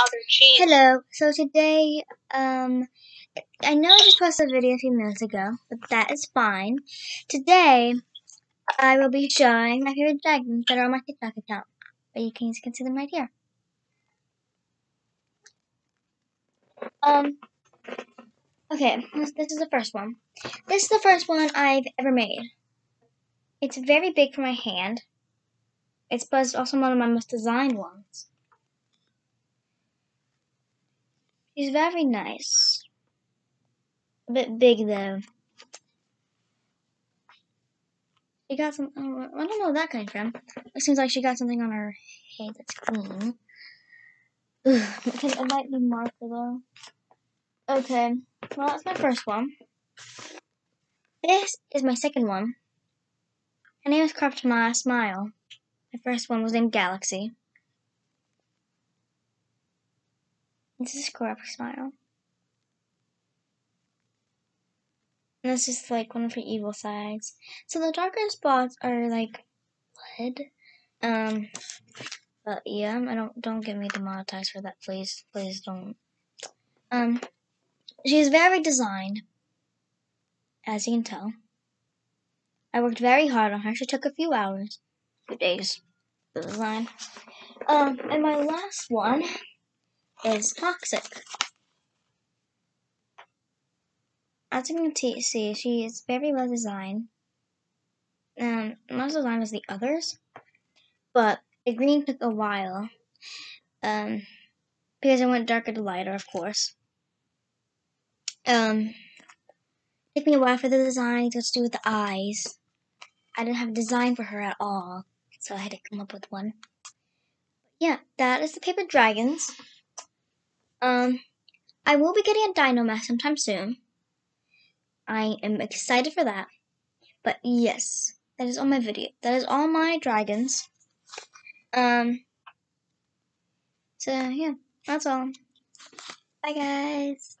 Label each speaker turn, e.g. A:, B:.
A: Hello. So today, um, I know I just posted a video a few minutes ago, but that is fine. Today, I will be showing my favorite dragons that are on my TikTok account. But you can, you can see them right here. Um, okay, this, this is the first one. This is the first one I've ever made. It's very big for my hand. It's but it's also one of my most designed ones. He's very nice. A bit big though. She got some. Oh, I don't know where that came from. It seems like she got something on her head that's clean. Ugh, it might be marker though. Okay, well that's my first one. This is my second one. Her name is Craft My Smile. My first one was named Galaxy. This is Craft Smile. And this is like one of her evil sides. So the darker spots are like blood. Um but yeah, I don't don't get me demonetized for that, please. Please don't. Um she's very designed, as you can tell. I worked very hard on her. She took a few hours, few days to design. Um and my last one is toxic. As you can see, she is very well designed. Um, not as designed as the others, but the green took a while. Um, because it went darker to lighter, of course. Um, took me a while for the design to do with the eyes. I didn't have a design for her at all, so I had to come up with one. Yeah, that is the paper dragons. Um, I will be getting a Dynamax sometime soon. I am excited for that. But yes, that is all my video. That is all my dragons. Um, so yeah, that's all. Bye guys.